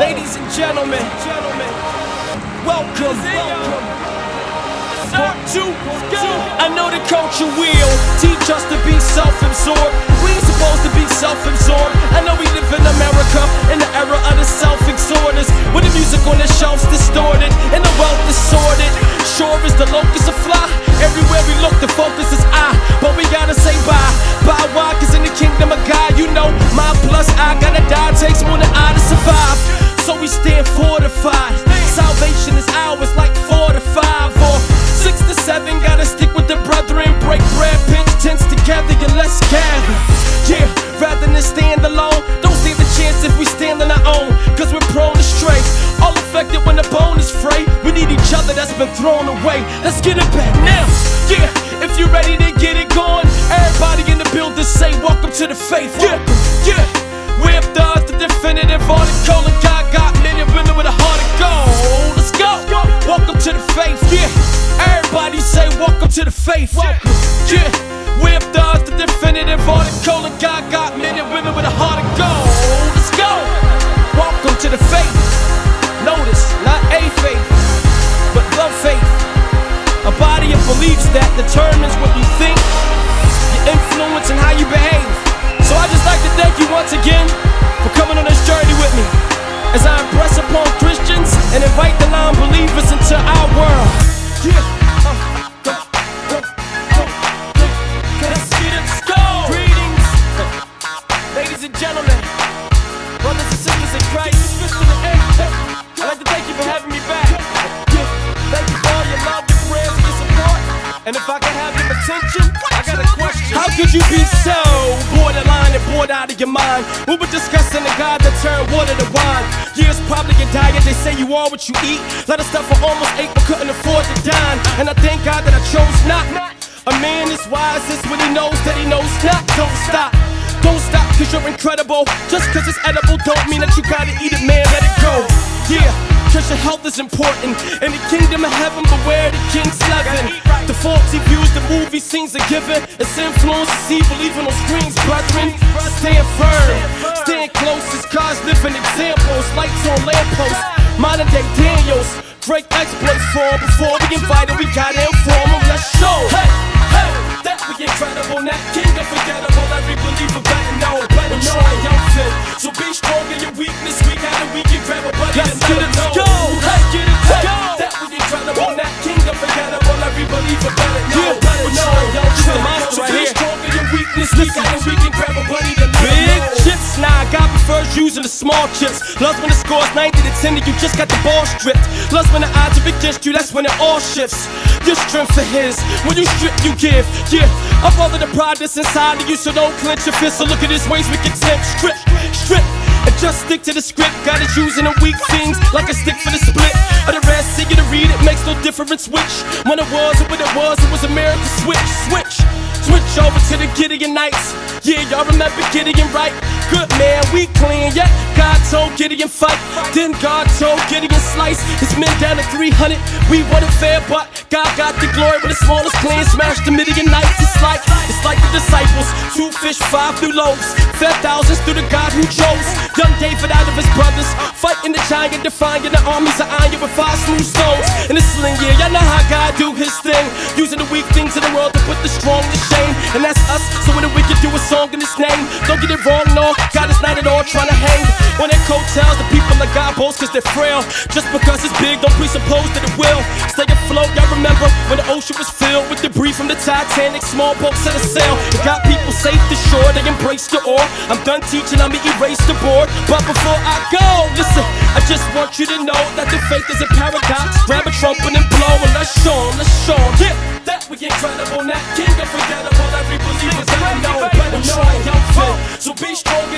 Ladies and gentlemen, gentlemen, welcome, welcome. Part two. I know the culture will teach us to be self-absorbed. We ain't supposed to be self-absorbed. I know we live in America in been thrown away. Let's get it back now. Yeah, if you're ready to get it going, everybody in the building say, Welcome to the faith. Yeah, yeah. That determines what you think, your influence, and how you behave. So I just like to thank you once again And if I can have your attention, I got a question. How could you be so borderline and bored out of your mind? We were discussing the God that turned water to wine. Years probably your diet, they say you are what you eat. Let us stuff for almost eight, but couldn't afford to dine. And I thank God that I chose not. A man is wisest when he knows that he knows not. Don't stop. Don't stop cause you're incredible. Just cause it's edible don't mean that you gotta eat it, man. Let it go. Yeah. Cause your health is important In the kingdom of heaven, beware the king's living The faulty views, the movie scenes are given. It's influence to evil even on screens, brethren. Stand firm, stand close as God's living examples. Lights on lampposts, modern day Daniels. Great exploits for. Before we invited, we gotta inform them Let's show Hey, hey, that we incredible. That king unforgettable Every believer better know, better know using the small chips. Loves when the score's 90 to 10 and you just got the ball stripped. Loves when the odds are against you, that's when it all shifts. Your strength for his, when you strip, you give. Yeah, I'm all the pride that's inside of you, so don't clench your fist. So look at his ways, we can tempt. Strip, strip. And just stick to the script. Got it using the weak things like a stick for the split. Or the rest, see you to read it makes no difference which. When it was when it was, it was America switch, switch. Switch over to the Gideon Knights. Yeah, y'all remember Gideon, right? Good man, we clean. Yeah, God told Gideon fight. Then God told Gideon slice his men down to 300. We wasn't fair, but God got the glory when the smallest clan smashed the Midianites. Two fish, five new loaves. Fed thousands through the God who chose. Young David out of his brothers. Fighting the giant, defying the armies of iron with five smooth stones. In a sling, yeah, y'all know how God do his thing. Using the weak things in the world to put the strong to shame. And that's us, so when the wicked do a song in his name. Don't get it wrong, no. God is not at all trying to hang. On their coattails, the people of God boast cause they're frail. Just because it's big, don't presuppose that it will. Stay afloat, y'all remember when the ocean was filled with debris from the Titanic. Small boats set a sail. It got people safe to shore, they embrace the oar. I'm done teaching, I'ma erase the board. But before I go, listen, I just want you to know that the faith is a paradox. Grab a trumpet and blow, and let's show let's show. Yeah, that we incredible, that king unforgettable. Every believer gotta know, better triumphant. So be strong